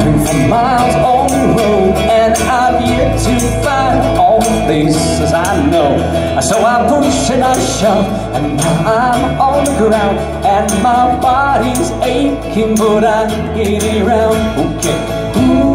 for miles on the road, and I'm yet to find all the places I know. So I push and I shove, and now I'm on the ground, and my body's aching, but I get around. Okay. Ooh.